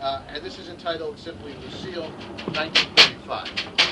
uh, and this is entitled simply Lucille, 1935.